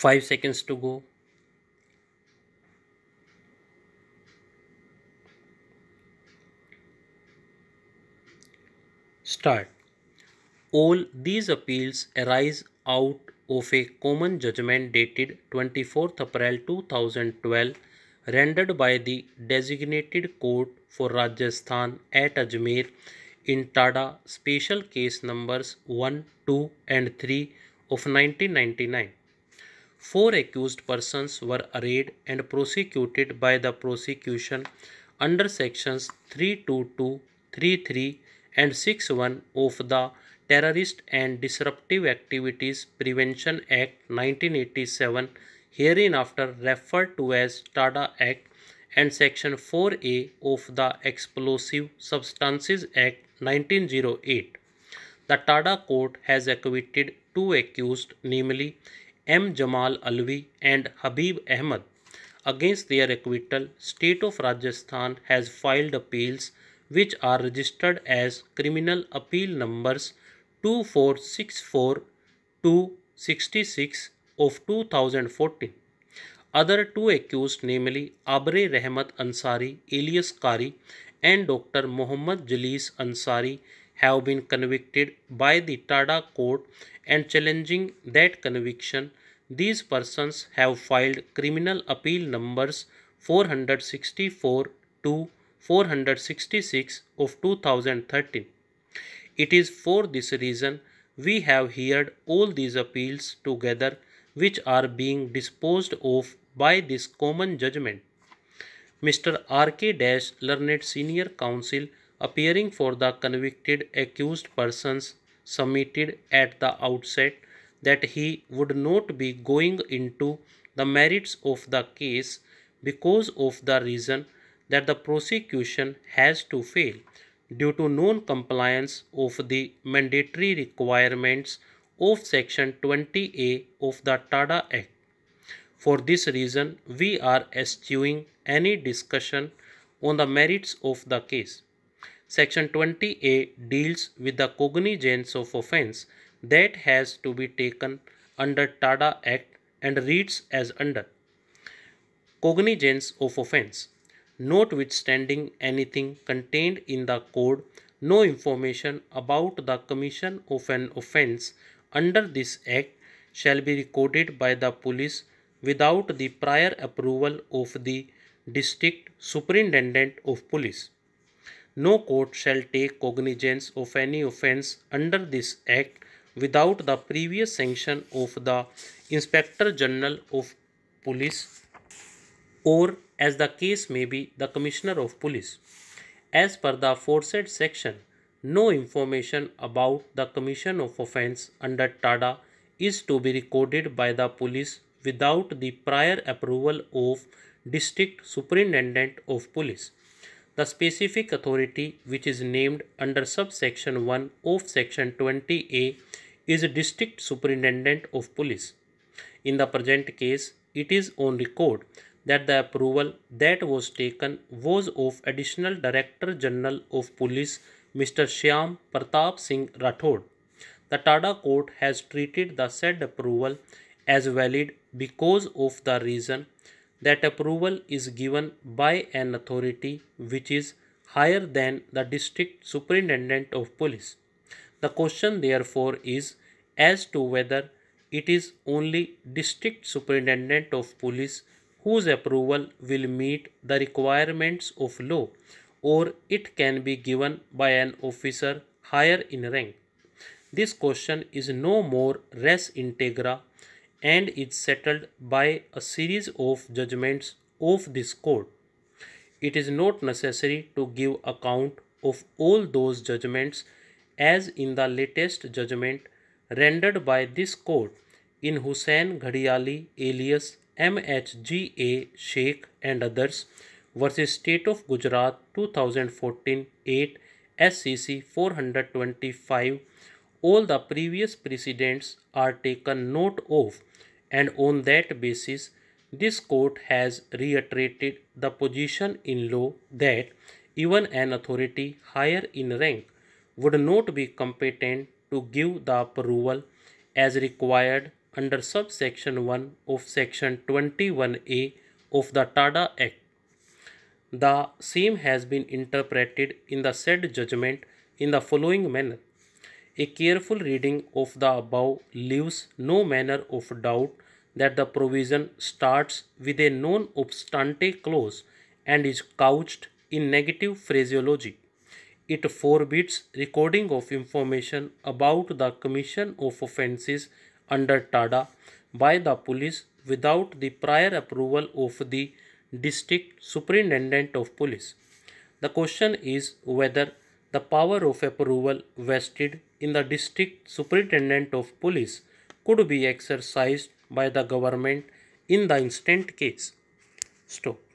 5 seconds to go start all these appeals arise out of a common judgment dated 24th April 2012 rendered by the designated court for Rajasthan at Ajmer in Tada special case numbers 1, 2 and 3 of 1999. Four accused persons were arraigned and prosecuted by the prosecution under sections 322, 33 and 61 of the Terrorist and Disruptive Activities Prevention Act 1987 hereinafter referred to as TADA Act and section 4A of the Explosive Substances Act 1908. The Tada court has acquitted two accused namely M Jamal Alvi and Habib Ahmad against their acquittal state of Rajasthan has filed appeals which are registered as criminal appeal numbers two four six four two sixty six of two thousand fourteen other two accuse namely Abrar Rahmat Ansari alias Qari and doctor Mohammad Jalees Ansari have been convicted by the Tada court and challenging that conviction, these persons have filed criminal appeal numbers 464 to 466 of 2013. It is for this reason we have heard all these appeals together which are being disposed of by this common judgment. Mr. R.K. Dash, learned senior counsel appearing for the convicted accused persons, submitted at the outset that he would not be going into the merits of the case because of the reason that the prosecution has to fail due to non-compliance of the mandatory requirements of section 20A of the TADA Act. For this reason, we are eschewing any discussion on the merits of the case. Section 20A deals with the cognizance of offence that has to be taken under TADA Act and reads as under. Cognizance of offence. Notwithstanding anything contained in the code, no information about the commission of an offence under this act shall be recorded by the police without the prior approval of the district superintendent of police. No court shall take cognizance of any offence under this act without the previous sanction of the Inspector General of Police or as the case may be the Commissioner of Police. As per the aforesaid section, no information about the commission of offence under TADA is to be recorded by the police without the prior approval of District Superintendent of Police. The specific authority which is named under subsection 1 of section 20A is District Superintendent of Police. In the present case, it is on record that the approval that was taken was of Additional Director General of Police Mr. Shyam Pratap Singh Rathod. The Tada court has treated the said approval as valid because of the reason that approval is given by an authority which is higher than the district superintendent of police. The question therefore is as to whether it is only district superintendent of police whose approval will meet the requirements of law or it can be given by an officer higher in rank. This question is no more res integra and is settled by a series of judgments of this court. It is not necessary to give account of all those judgments as in the latest judgment rendered by this court in Hussain Ghadiali alias MHGA Sheikh and others versus State of Gujarat 2014 8 SCC 425 all the previous precedents are taken note of and on that basis this court has reiterated the position in law that even an authority higher in rank would not be competent to give the approval as required under subsection 1 of section 21A of the TADA Act. The same has been interpreted in the said judgment in the following manner. A careful reading of the above leaves no manner of doubt that the provision starts with a non obstante clause and is couched in negative phraseology. It forbids recording of information about the commission of offences under TADA by the police without the prior approval of the district superintendent of police. The question is whether the power of approval vested in the district superintendent of police could be exercised by the government in the instant case. Stop.